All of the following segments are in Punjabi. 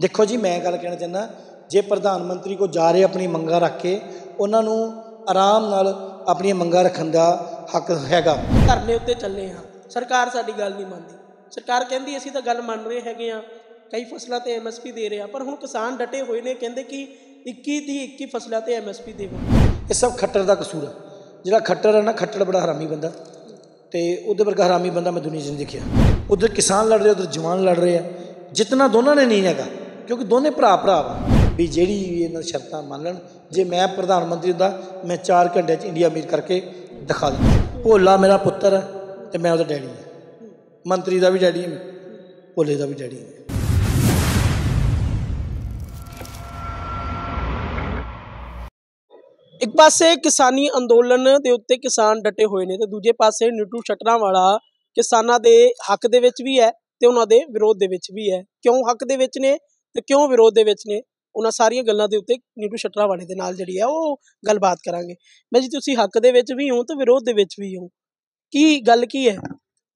ਦੇਖੋ ਜੀ ਮੈਂ ਗੱਲ ਕਹਿਣਾ ਚਾਹੁੰਦਾ ਜੇ ਪ੍ਰਧਾਨ ਮੰਤਰੀ ਕੋ ਜਾ ਰਹੇ ਆਪਣੀ ਮੰਗਾਂ ਰੱਖ ਕੇ ਉਹਨਾਂ ਨੂੰ ਆਰਾਮ ਨਾਲ ਆਪਣੀਆਂ ਮੰਗਾਂ ਰੱਖਣ ਦਾ ਹੱਕ ਹੈਗਾ। ਧਰਨੇ ਉੱਤੇ ਚੱਲੇ ਹਾਂ। ਸਰਕਾਰ ਸਾਡੀ ਗੱਲ ਨਹੀਂ ਮੰਨਦੀ। ਸਰਕਾਰ ਕਹਿੰਦੀ ਅਸੀਂ ਤਾਂ ਗੱਲ ਮੰਨ ਰਹੇ ਹੈਗੇ ਆ ਕਈ ਫਸਲਾਂ ਤੇ ਐਮਐਸਪੀ ਦੇ ਰਹੇ ਆ ਪਰ ਹੁਣ ਕਿਸਾਨ ਡਟੇ ਹੋਏ ਨੇ ਕਹਿੰਦੇ ਕਿ 21 ਦੀ 21 ਫਸਲਾਂ ਤੇ ਐਮਐਸਪੀ ਦੇਵਾਂ। ਇਹ ਸਭ ਖੱਟਰ ਦਾ ਕਸੂਰ ਹੈ ਜਿਹੜਾ ਖੱਟਰ ਹੈ ਨਾ ਖੱਟਰ ਬੜਾ ਹਰਾਮੀ ਬੰਦਾ। ਤੇ ਉਹਦੇ ਵਰਗਾ ਹਰਾਮੀ ਬੰਦਾ ਮੈਂ ਦੁਨੀਆ 'ਚ ਨਹੀਂ ਦੇਖਿਆ। ਉਧਰ ਕਿਸਾਨ ਲੜ ਰਹੇ ਉਧਰ ਜਵਾਨ ਲੜ ਰਹੇ ਆ। ਜਿਤਨਾ ਦੋਨਾਂ ਨੇ ਨਹੀਂ ਹੈਗਾ ਕਿਉਂਕਿ ਦੋਨੇ ਭਰਾ ਭਰਾ ਵਾ। ਵੀ ਜਿਹੜੀ ਵੀ ਇਹਨਾਂ ਸ਼ਰਤਾਂ ਮੰਨ ਲੈਣ, ਜੇ ਮੈਂ ਪ੍ਰਧਾਨ ਮੰਤਰੀ ਹੁੰਦਾ, ਮੈਂ 4 ਘੰਟੇ 'ਚ ਇੰਡੀਆ ਅਮੀਰ ਕਰਕੇ ਦਿਖਾ ਦਿੰਦਾ। ਭੋਲਾ ਮੇਰਾ ਪੁੱਤਰ ਹੈ ਤੇ ਮੈਂ ਉਹਦਾ ਡੈਡੀ ਹਾਂ। ਮੰਤਰੀ ਦਾ ਵੀ ਡੈਡੀ ਹਾਂ, ਭੋਲੇ ਦਾ ਵੀ ਡੈਡੀ ਹਾਂ। ਇੱਕ ਪਾਸੇ ਕਿਸਾਨੀ ਅੰਦੋਲਨ ਦੇ ਉੱਤੇ ਕਿਸਾਨ ਡਟੇ ਹੋਏ ਨੇ ਤੇ ਦੂਜੇ ਪਾਸੇ ਨੀਟੂ ਸ਼ਟਰਾਂ ਵਾਲਾ ਕਿਸਾਨਾਂ ਦੇ ਹੱਕ ਦੇ ਵਿੱਚ ਵੀ ਹੈ ਤੇ ਉਹਨਾਂ ਦੇ ਵਿਰੋਧ ਦੇ ਵਿੱਚ ਵੀ ਹੈ। ਕਿਉਂ ਹੱਕ ਦੇ ਵਿੱਚ ਨੇ? ਤੇ ਕਿਉਂ ਵਿਰੋਧ ਦੇ ਵਿੱਚ ਨੇ? ਉਹਨਾਂ ਸਾਰੀਆਂ ਗੱਲਾਂ ਦੇ ਉੱਤੇ ਨੀਟੂ ਸ਼ਟਰਾਂ ਦੇ ਨਾਲ ਜਿਹੜੀ ਆ ਉਹ ਗੱਲਬਾਤ ਕਰਾਂਗੇ। ਮੈਂ ਜੀ, ਤੁਸੀਂ ਹੱਕ ਦੇ ਵਿੱਚ ਵੀ ਹੋ ਤੇ ਵਿਰੋਧ ਦੇ ਵਿੱਚ ਵੀ ਹੋ। ਕੀ ਗੱਲ ਕੀ ਹੈ?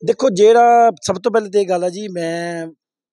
ਦੇਖੋ, ਜਿਹੜਾ ਸਭ ਤੋਂ ਪਹਿਲੇ ਤੇ ਇਹ ਗੱਲ ਆ ਜੀ, ਮੈਂ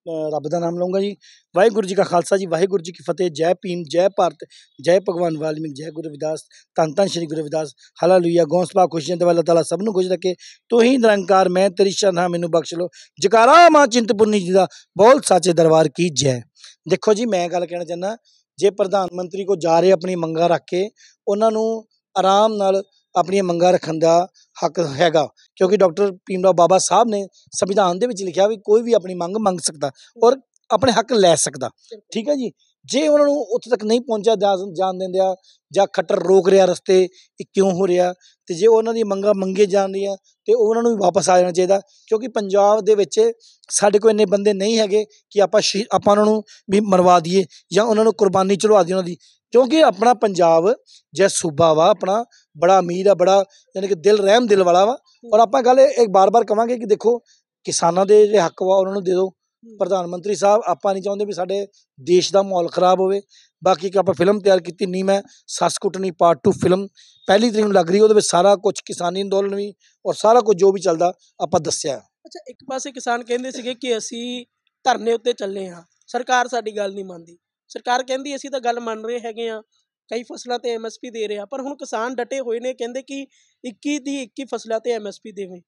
ਰੱਬ ਦਾ ਨਾਮ ਲਵਾਂਗਾ ਜੀ। ਵਾਹਿਗੁਰੂ ਜੀ ਕਾ ਖਾਲਸਾ ਜੀ, ਵਾਹਿਗੁਰੂ ਜੀ ਕੀ ਫਤਿਹ। ਜੈ ਭੀਮ, ਜੈ ਭਾਰਤ, ਜੈ ਭਗਵਾਨ ਵਾਲਮੀਕ, ਜੈ ਗੁਰੂ ਰਵਿਦਾਸ। ਧੰਨ ਧੰਨ ਸ਼੍ਰੀ ਗੁਰੂ ਰਵਿਦਾਸ। ਹਾਲੇਲੂਇਆ। ਗੌਂਸਪਾ ਖੁਸ਼ੀਆਂ ਦੇ ਵਾਲਾ ਤਾਲਾ ਸਭ ਨੂੰ ਖੁਸ਼ ਰੱਖੇ। ਤੂੰ ਹੀ ਨਿਰੰਕਾਰ, ਮੈਂ ਤੇਰੀ ਸ਼ਰਨ ਮੈਨੂੰ ਬਖਸ਼ ਲੋ ਜਕਾਰਾ ਮਾਂ ਚਿੰਤਪੁਰਨੀ ਜੀ ਦਾ ਬੋਲ ਸਾਚੇ ਦਰਬਾਰ ਕੀ ਜੈ। ਦੇਖੋ ਜੀ, ਮੈਂ ਗੱਲ ਕਹਿਣਾ ਚਾਹੁੰਦਾ, ਜੇ ਪ੍ਰਧਾਨ ਮੰਤਰੀ ਕੋ ਜਾ ਰਹੇ ਆਪਣੀ ਮੰਗਾਂ ਰੱਖ ਕੇ, ਉਹਨਾਂ ਨੂੰ ਆਰਾਮ ਨਾਲ ਆਪਣੀਆਂ ਮੰਗਾਂ ਰੱਖਣ ਦਾ ਹੱਕ ਹੈਗਾ। ਕਿਉਂਕਿ ਡਾਕਟਰ ਭੀਮ ਰਾਓ ਬਾਬਾ ਸਾਹਿਬ ਨੇ ਸੰਵਿਧਾਨ ਦੇ ਵਿੱਚ ਲਿਖਿਆ ਵੀ ਕੋਈ ਵੀ ਆਪਣੀ ਮੰਗ ਮੰਗ ਸਕਦਾ ਔਰ ਆਪਣੇ ਹੱਕ ਲੈ ਸਕਦਾ। ਠੀਕ ਹੈ ਜੀ? ਜੇ ਉਹਨਾਂ ਨੂੰ ਉੱਥੇ ਤੱਕ ਨਹੀਂ ਪਹੁੰਚਿਆ ਜਾ- ਜਾਣ ਦਿੰਦੇ ਆ, ਜਾਂ ਖੱਟਰ ਰੋਕ ਰਿਹਾ ਰਸਤੇ, ਇਹ ਕਿਉਂ ਹੋ ਰਿਹਾ? ਤੇ ਜੇ ਉਹਨਾਂ ਦੀ ਮੰਗਾਂ ਮੰਗੇ ਜਾਂਦੀਆਂ ਤੇ ਉਹਨਾਂ ਨੂੰ ਵੀ ਵਾਪਸ ਆ ਜਾਣਾ ਚਾਹੀਦਾ, ਕਿਉਂਕਿ ਪੰਜਾਬ ਦੇ ਵਿੱਚ ਸਾਡੇ ਕੋਲ ਇੰਨੇ ਬੰਦੇ ਨਹੀਂ ਹੈਗੇ ਕਿ ਆਪਾਂ ਸ਼ਹੀ- ਆਪਾਂ ਉਹਨਾਂ ਨੂੰ ਵੀ ਮਰਵਾ ਦਈਏ, ਜਾਂ ਉਹਨਾਂ ਨੂੰ ਕੁਰਬਾਨੀ ਚੜਵਾ ਦਈਏ ਉਹਨਾਂ ਦੀ। ਕਿਉਂਕਿ ਆਪਣਾ ਪੰਜਾਬ ਜੇ ਸੂਬਾ ਵਾ, ਆਪਣਾ ਬੜਾ ਅਮੀਰ ਆ, ਬੜਾ ਯਾਨੀ ਕਿ ਦਿਲ ਰਹਿਮ ਦਿਲ ਵਾਲਾ ਵਾ। ਔਰ ਆਪਾਂ ਗੱਲ ਇਹ ਇੱਕ ਬਾਰ-ਬਾਰ ਕਵਾਂਗੇ ਕਿ ਦੇਖੋ, ਕਿਸਾਨਾਂ ਦੇ ਜਿਹੜੇ ਹੱਕ ਵਾ, ਉਹਨਾਂ ਨੂੰ ਦੇ ਦਿਓ। ਪ੍ਰਧਾਨ ਮੰਤਰੀ ਸਾਹਿਬ ਆਪਾਂ ਨਹੀਂ ਚਾਹੁੰਦੇ ਵੀ ਸਾਡੇ ਦੇਸ਼ ਦਾ ਮਾਹੌਲ ਖਰਾਬ ਹੋਵੇ। ਬਾਕੀ ਕਿ ਆਪਾਂ ਫਿਲਮ ਤਿਆਰ ਕੀਤੀ ਨਹੀਂ ਮੈਂ ਸੱਸ ਕੁੱਟਣੀ ਪਾਰਟ 2 ਫਿਲਮ। ਪਹਿਲੀ ਤਰੀਕ ਨੂੰ ਲੱਗ ਰਹੀ ਉਹਦੇ ਵਿੱਚ ਸਾਰਾ ਕੁਝ ਕਿਸਾਨੀ ਅੰਦੋਲਨ ਵੀ ਔਰ ਸਾਰਾ ਕੁਝ ਜੋ ਵੀ ਚੱਲਦਾ ਆਪਾਂ ਦੱਸਿਆ। ਅੱਛਾ ਇੱਕ ਪਾਸੇ ਕਿਸਾਨ ਕਹਿੰਦੇ ਸੀਗੇ ਕਿ ਅਸੀਂ ਧਰਨੇ ਉੱਤੇ ਚੱਲੇ ਹਾਂ। ਸਰਕਾਰ ਸਾਡੀ ਗੱਲ ਨਹੀਂ ਮੰਨਦੀ। ਸਰਕਾਰ ਕਹਿੰਦੀ ਅਸੀਂ ਤਾਂ ਗੱਲ ਮੰਨ ਰਹੇ ਹੈਗੇ ਆ ਕਈ ਫਸਲਾਂ ਤੇ ਐਮਐਸਪੀ ਦੇ ਰਹੇ ਆ ਪਰ ਹੁਣ ਕਿਸਾਨ ਡਟੇ ਹੋਏ ਨੇ ਕਹਿੰਦੇ ਕਿ 21 ਦੀ 21 ਫਸਲਾਂ ਤੇ ਐਮਐਸਪੀ ਦੇਵੇਂ।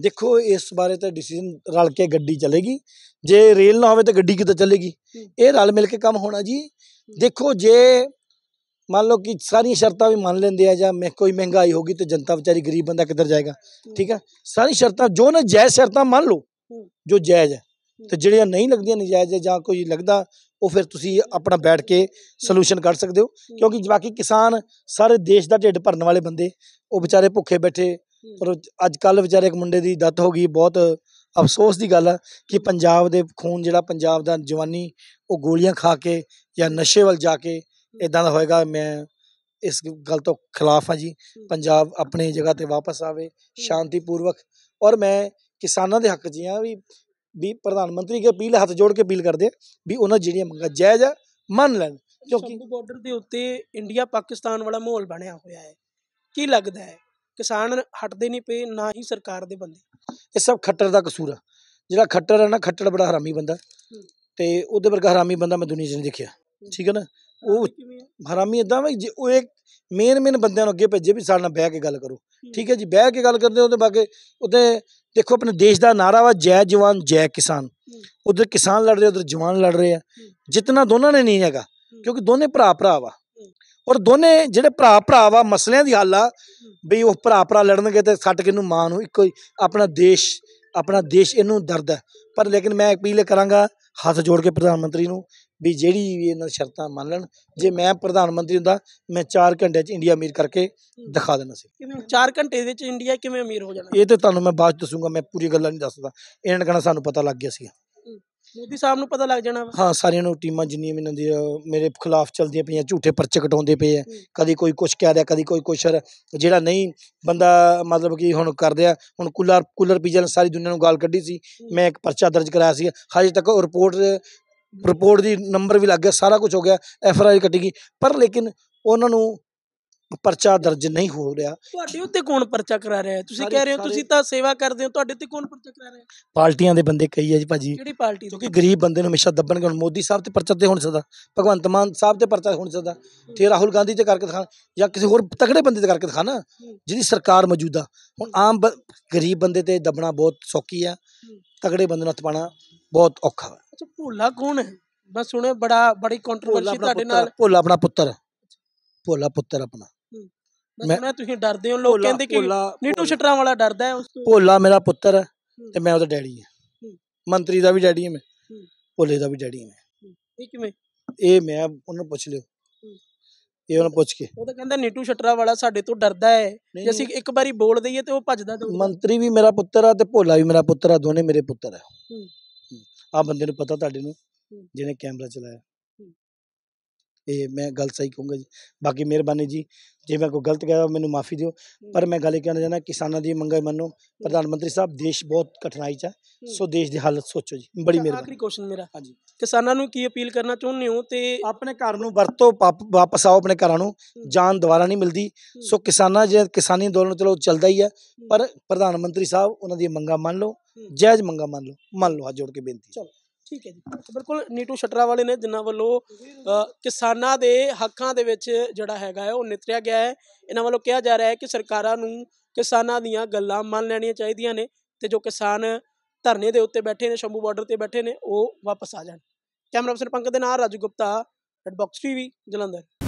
ਦੇਖੋ ਇਸ ਬਾਰੇ ਤਾਂ ਡਿਸੀਜਨ ਰਲ ਕੇ ਗੱਡੀ ਚੱਲੇਗੀ। ਜੇ ਰੇਲ ਨਾ ਹੋਵੇ ਤਾਂ ਗੱਡੀ ਕਿੱਦਾਂ ਚੱਲੇਗੀ। ਇਹ ਰਲ ਮਿਲ ਕੇ ਕੰਮ ਹੋਣਾ ਜੀ। ਦੇਖੋ ਜੇ ਮੰਨ ਲਓ ਕਿ ਸਾਰੀਆਂ ਸ਼ਰਤਾਂ ਵੀ ਮੰਨ ਲੈਂਦੇ ਆ ਜਾਂ ਮੈਂ ਕੋਈ ਮਹਿੰਗਾਈ ਹੋਗੀ ਤੇ ਜਨਤਾ ਵਿਚਾਰੀ ਗਰੀਬ ਬੰਦਾ ਕਿੱਧਰ ਜਾਏਗਾ? ਠੀਕ ਹੈ ਸਾਰੀ ਸ਼ਰਤਾਂ ਜੋ ਨਾ ਜਾਇਜ਼ ਸ਼ਰਤਾਂ ਮੰਨ ਲਓ। ਜੋ ਜਾਇਜ਼ ਹੈ। ਤੇ ਜਿਹੜੀਆਂ ਨਹੀਂ ਲੱਗਦੀਆਂ ਨਜਾਇਜ਼ ਜਾਂ ਕੋਈ ਲੱਗਦਾ ਉਹ ਫਿਰ ਤੁਸੀਂ ਆਪਣਾ ਬੈਠ ਕੇ ਸੋਲੂਸ਼ਨ ਕੱਢ ਸਕਦੇ ਹੋ। ਕਿਉਂਕਿ ਬਾਕੀ ਕਿਸਾਨ ਸਾਰੇ ਦੇਸ਼ ਦਾ ਢਿੱਡ ਭਰਨ ਵਾਲੇ ਬੰਦੇ ਉਹ ਵਿਚਾਰੇ ਭੁੱਖੇ ਬੈਠੇ ਪਰ ਅੱਜ ਕੱਲ ਵਿਚਾਰੇ ਇੱਕ ਮੁੰਡੇ ਦੀ ਡੈਥ ਹੋ ਗਈ ਬਹੁਤ ਅਫਸੋਸ ਦੀ ਗੱਲ ਹੈ ਕਿ ਪੰਜਾਬ ਦੇ ਖੂਨ ਜਿਹੜਾ ਪੰਜਾਬ ਦਾ ਜਵਾਨੀ ਉਹ ਗੋਲੀਆਂ ਖਾ ਕੇ ਜਾਂ ਨਸ਼ੇ ਵੱਲ ਜਾ ਕੇ ਇਦਾਂ ਦਾ ਹੋਏਗਾ ਮੈਂ ਇਸ ਗੱਲ ਤੋਂ ਖਿਲਾਫ ਹਾਂ ਜੀ। ਪੰਜਾਬ ਆਪਣੀ ਜਗ੍ਹਾ ਤੇ ਵਾਪਸ ਆਵੇ ਸ਼ਾਂਤੀਪੂਰਵਕ ਔਰ ਮੈਂ ਕਿਸਾਨਾਂ ਦੇ ਹੱਕ 'ਚ ਹਾਂ ਵੀ ਵੀ ਪ੍ਰਧਾਨ ਮੰਤਰੀ ਅੱਗੇ ਅਪੀਲ ਹੱਥ ਜੋੜ ਕੇ ਅਪੀਲ ਕਰਦੇ ਵੀ ਉਹਨਾਂ ਜਿਹੜੀਆਂ ਮੰਗਾਂ ਜਾਇਜ਼ ਆ ਮੰਨ ਲੈਣ। ਕਿਉਂਕਿ ਬਾਰਡਰ ਦੇ ਉੱਤੇ ਇੰਡੀਆ ਪਾਕਿਸਤਾਨ ਵਾਲਾ ਮਾਹੌਲ ਬਣਿਆ ਹੋਇਆ ਹੈ। ਕੀ ਲੱਗਦਾ ਹੈ? ਕਿਸਾਨ ਹਟਦੇ ਨਹੀਂ ਪਏ ਨਾ ਹੀ ਸਰਕਾਰ ਦੇ ਬੰਦੇ। ਇਹ ਸਭ ਖੱਟਰ ਦਾ ਕਸੂਰ ਆ। ਜਿਹੜਾ ਖੱਟਰ ਹੈ ਨਾ ਖੱਟਰ ਬੜਾ ਹਰਾਮੀ ਬੰਦਾ। ਤੇ ਉਹਦੇ ਵਰਗਾ ਹਰਾਮੀ ਬੰਦਾ ਮੈਂ ਦੁਨੀਆ 'ਚ ਨਹੀਂ ਦੇਖਿਆ। ਠੀਕ ਹੈ ਨਾ? ਉਹ ਹਰਾਮੀ ਇਦਾਂ ਵੀ ਜੇ ਉਹ ਇੱਕ ਮੇਨ ਮੇਨ ਬੰਦਿਆਂ ਨੂੰ ਅੱਗੇ ਭੇਜੇ ਵੀ ਸਾਡੇ ਨਾਲ ਬਹਿ ਕੇ ਗੱਲ ਕਰੋ। ਠੀਕ ਹੈ ਜੀ ਬਹਿ ਕੇ ਗੱਲ ਕਰਦੇ ਉਹਦੇ ਬਾਕੀ ਉਹਦੇ ਦੇਖੋ ਆਪਣੇ ਦੇਸ਼ ਦਾ ਨਾਰਾ ਵਾ ਜੈ ਜਵਾਨ ਜੈ ਕਿਸਾਨ। ਉਧਰ ਕਿਸਾਨ ਲੜ ਰਹੇ ਉਧਰ ਜਵਾਨ ਲੜ ਰਹੇ ਆ। ਜਿਤਨਾ ਦੋਨਾਂ ਨੇ ਨਹੀਂ ਹੈਗਾ ਕਿਉਂਕਿ ਦੋਨੇ ਭਰਾ ਭਰਾ ਵਾ। ਔਰ ਦੋਨੇ ਜਿਹੜੇ ਭਰਾ ਭਰਾ ਵਾ ਮਸਲਿਆਂ ਦੀ ਹੱਲ ਆ ਵੀ ਉਹ ਭਰਾ ਭਰਾ ਲੜਨਗੇ ਤੇ ਸੱਟ ਕਿਨੂੰ ਮਾਂ ਨੂੰ ਇੱਕੋ ਹੀ ਆਪਣਾ ਦੇਸ਼ ਆਪਣਾ ਦੇਸ਼ ਇਹਨੂੰ ਦਰਦ ਹੈ। ਪਰ ਲੇਕਿਨ ਮੈਂ ਅਪੀਲ ਕਰਾਂਗਾ ਹੱਥ ਜੋੜ ਕੇ ਪ੍ਰਧਾਨ ਮੰਤਰੀ ਨੂੰ ਵੀ ਜਿਹੜੀ ਵੀ ਇਹਨਾਂ ਸ਼ਰਤਾਂ ਮੰਨ ਲੈਣ। ਜੇ ਮੈਂ ਪ੍ਰਧਾਨ ਮੰਤਰੀ ਹੁੰਦਾ ਮੈਂ 4 ਘੰਟੇ 'ਚ ਇੰਡੀਆ ਅਮੀਰ ਕਰਕੇ ਦਿਖਾ ਦੇਣਾ ਸੀ। ਕਿਵੇਂ 4 ਘੰਟੇ ਵਿੱਚ ਇੰਡੀਆ ਕਿਵੇਂ ਅਮੀਰ ਹੋ ਜਾਣਾ? ਇਹ ਤੇ ਤੁਹਾਨੂੰ ਮੈਂ ਬਾਅਦ ਦੱਸੂਗਾ ਮੈਂ ਪੂਰੀ ਗੱਲਾਂ ਨਹੀਂ ਦੱਸਦਾ। ਇਹਨਾਂ ਨੇ ਕਹਿਣਾ ਸਾਨੂੰ ਪਤਾ ਲੱਗ ਗਿਆ ਸੀ ਮੋਦੀ ਸਾਹਿਬ ਨੂੰ ਪਤਾ ਲੱਗ ਜਾਣਾ ਵਾ? ਹਾਂ ਸਾਰੀਆਂ ਨੂੰ ਟੀਮਾਂ ਜਿੰਨੀਆਂ ਵੀ ਇਹਨਾਂ ਦੀ ਮੇਰੇ ਖਿਲਾਫ ਚੱਲਦੀਆਂ ਪਈਆਂ ਝੂਠੇ ਪਰਚੇ ਕਟਾਉਂਦੇ ਪਏ ਆ। ਕਦੀ ਕੋਈ ਕੁਛ ਕਹਿ ਰਿਹਾ ਕਦੀ ਕੋਈ ਕੁਛ ਜਿਹੜਾ ਨਹੀਂ ਬੰਦਾ ਮਤਲਬ ਕਿ ਹੁਣ ਕਰਦੇ ਆ ਹੁਣ ਕੂਲਰ ਕੂਲਰ ਪੀਜਨ ਸਾਰੀ ਦੁਨੀਆ ਨੂੰ ਗਾਲ ਕੱਢੀ ਸੀ। ਮੈਂ ਇੱਕ ਪਰਚਾ ਦਰਜ ਕਰਾਇਆ ਸੀ ਹਜੇ ਤੱਕ ਉਹ ਰਿਪੋਰਟ ਰਿਪੋਰਟ ਦੀ ਨੰਬਰ ਵੀ ਲੱਗ ਗਿਆ ਸਾਰਾ ਕੁਝ ਹੋ ਗਿਆ ਐਫ ਆਰ ਆਈ ਕੱਟੀ ਗਈ। ਪਰ ਲੇਕਿਨ ਉਹਨਾਂ ਨੂੰ ਪਰਚਾ ਦਰਜ ਨਹੀਂ ਹੋ ਰਿਹਾ। ਤੁਹਾਡੇ ਉੱਤੇ ਕੌਣ ਪਰਚਾ ਕਰਾ ਰਿਹਾ ਹੈ? ਤੁਸੀਂ ਕਹਿ ਰਹੇ ਹੋ ਤੁਸੀਂ ਤਾਂ ਸੇਵਾ ਕਰਦੇ ਹੋ ਤੁਹਾਡੇ ਉੱਤੇ ਕੌਣ ਪਰਚਾ ਕਰਾ ਰਿਹਾ ਹੈ? ਪਾਰਟੀਆਂ ਦੇ ਬੰਦੇ ਕਈ ਹੈ ਜੀ ਭਾਜੀ। ਕਿਹੜੀ ਪਾਰਟੀ ਕਿਉਂਕਿ ਗਰੀਬ ਬੰਦੇ ਨੂੰ ਹਮੇਸ਼ਾ ਦੱਬਣਗੇ ਹੁਣ ਮੋਦੀ ਸਾਹਿਬ ਤੇ ਪਰਚਾ ਤੇ ਹੋ ਨਹੀਂ ਸਕਦਾ। ਭਗਵੰਤ ਮਾਨ ਸਾਹਿਬ ਤੇ ਪਰਚਾ ਹੋ ਨਹੀਂ ਸਕਦਾ। ਤੇ ਰਾਹੁਲ ਗਾਂਧੀ ਤੇ ਕਰਕੇ ਦਿਖਾਣ ਜਾਂ ਕਿਸੇ ਹੋਰ ਤਕੜੇ ਬੰਦੇ ਤੇ ਕਰਕੇ ਦਿਖਾਣਾ ਜਿਹਦੀ ਸਰਕਾਰ ਮੌਜੂਦਾ ਹੁਣ ਆਮ ਗਰੀਬ ਬੰਦੇ ਤੇ ਦੱਬਣਾ ਬਹੁਤ ਸੌਖੀ ਆ। ਤਕੜੇ ਬੰਦੇ ਨੂੰ ਹੱਥ ਪਾਣਾ ਬਹੁਤ ਔਖਾ ਹੈ ਅੱਛਾ ਭੋਲਾ ਕੌਣ ਹੈ? ਮੈਂ ਸੁਣਿਆ ਬੜਾ ਬੜੀ ਕੰਟਰੋਵਰਸੀ ਤੁਹਾਡੇ ਨਾਲ। ਭੋਲਾ ਆਪਣਾ ਪੁੱਤਰ। ਭੋਲਾ ਪੁੱਤਰ ਆਪਣਾ। ਮੈਂ ਸੁਣਿਆ ਤੁਸੀਂ ਡਰਦੇ ਹੋ ਲੋਕ ਕਹਿੰਦੇ ਕਿ ਨੀਟੂ ਸ਼ਟਰਾਂ ਵਾਲਾ ਡਰਦਾ ਹੈ ਉਸ ਤੋਂ? ਭੋਲਾ ਮੇਰਾ ਪੁੱਤਰ ਹੈ ਤੇ ਮੈਂ ਉਹਦਾ ਡੈਡੀ ਹਾਂ। ਮੰਤਰੀ ਦਾ ਵੀ ਡੈਡੀ ਹਾਂ ਮੈਂ। ਭੋਲੇ ਦਾ ਵੀ ਡੈਡੀ ਹਾਂ ਮੈਂ। ਇਹ ਕਿਵੇਂ? ਇਹ ਮੈਂ ਉਹਨਾਂ ਪੁੱਛ ਲਿਓ। ਇਹ ਉਹਨਾਂ ਪੁੱਛ ਕੇ। ਉਹ ਤਾਂ ਕਹਿੰਦਾ ਨੀਟੂ ਸ਼ਟਰਾਂ ਵਾਲਾ ਸਾਡੇ ਤੋਂ ਡਰਦਾ ਹੈ। ਜੇ ਅਸੀਂ ਇੱਕ ਵਾਰੀ ਬੋਲ ਦਈਏ ਤੇ ਉਹ ਭੱਜਦਾ ਦੌੜਦਾ ਮੰਤਰੀ ਵੀ ਮੇਰਾ ਪੁੱਤਰ ਆ ਤੇ ਭੋਲਾ ਵੀ ਮੇਰਾ ਪੁੱਤਰ ਆ ਦੋਨੇ ਮੇਰੇ ਪੁੱਤਰ ਆ। ਆ ਬੰਦੇ ਨੂੰ ਪਤਾ ਤੁਹਾਡੇ ਨੂੰ। ਜਿਹਨੇ ਕੈਮਰਾ ਚਲਾਇਆ। ਇਹ ਮੈਂ ਗੱਲ ਸਹੀ ਕਹੂੰਗਾ ਜੀ। ਬਾਕੀ ਮਿਹਰਬਾਨੀ ਜੀ। ਜੇ ਮੈਂ ਕੋਈ ਗਲਤ ਕਹਿਆ ਮੈਨੂੰ ਮਾਫੀ ਦਿਓ। ਪਰ ਮੈਂ ਗੱਲ ਇਹ ਕਹਿਣਾ ਚਾਹੁੰਦਾ ਕਿਸਾਨਾਂ ਦੀ ਮੰਗਾਂ ਮੰਨੋ। ਪ੍ਰਧਾਨ ਮੰਤਰੀ ਸਾਹਿਬ ਦੇਸ਼ ਬਹੁਤ ਕਠਿਨਾਈ ਚ ਹੈ। ਸੋ ਦੇਸ਼ ਦੀ ਹਾਲਤ ਸੋਚੋ ਜੀ। ਬੜੀ ਮਿਹਰਬਾਨੀ। ਆਖਰੀ ਕੁਐਸਚਨ ਮੇਰਾ। ਹਾਂਜੀ। ਕਿਸਾਨਾਂ ਨੂੰ ਕੀ ਅਪੀਲ ਕਰਨਾ ਚਾਹੁੰਦੇ ਹੋ ਤੇ ਆਪਣੇ ਘਰ ਨੂੰ ਵਰਤੋ ਵਾਪ- ਵਾਪਸ ਆਓ ਆਪਣੇ ਘਰਾਂ ਨੂੰ। ਜਾਨ ਦੁਬਾਰਾ ਨਹੀਂ ਮਿਲਦੀ। ਸੋ ਕਿਸਾਨਾਂ ਜੇ ਕਿਸਾਨੀ ਅੰਦੋਲਨ ਚਲੋ ਚੱਲਦਾ ਹੀ ਹੈ। ਪਰ ਪ੍ਰਧਾਨ ਮੰਤਰੀ ਸਾਹਿਬ ਉਹਨਾਂ ਦੀਆਂ ਮੰਗਾਂ ਮੰਨ ਲਓ। ਜਾਇਜ਼ ਮੰਗਾਂ ਮੰਨ ਲਓ। ਮੰਨ ਲਓ ਹੱਥ ਜੋੜ ਕੇ ਬੇਨਤੀ ਚਲੋ। ਠੀਕ ਹੈ ਜੀ। ਬਿਲਕੁਲ ਨੀਟੂ ਸ਼ਟਰਾ ਵਾਲੇ ਨੇ ਜਿਨ੍ਹਾਂ ਵੱਲੋਂ ਕਿਸਾਨਾਂ ਦੇ ਹੱਕਾਂ ਦੇ ਵਿੱਚ ਜਿਹੜਾ ਹੈਗਾ ਹੈ, ਉਹ ਨਿਤਰਿਆ ਗਿਆ ਹੈ। ਇਹਨਾਂ ਵੱਲੋਂ ਕਿਹਾ ਜਾ ਰਿਹਾ ਹੈ ਕਿ ਸਰਕਾਰਾਂ ਨੂੰ ਕਿਸਾਨਾਂ ਦੀਆਂ ਗੱਲਾਂ ਮੰਨ ਲੈਣੀਆਂ ਚਾਹੀਦੀਆਂ ਨੇ ਤੇ ਜੋ ਕਿਸਾਨ ਧਰਨੇ ਦੇ ਉੱਤੇ ਬੈਠੇ ਨੇ, ਸ਼ੰਭੂ ਬਾਰਡਰ ਤੇ ਬੈਠੇ ਨੇ, ਉਹ ਵਾਪਸ ਆ ਜਾਣ। ਕੈਮਰਾ ਪਰਸਨ ਪੰਕਜ ਦੇ ਨਾਲ Raju Gupta, red box TV, Jalandhar.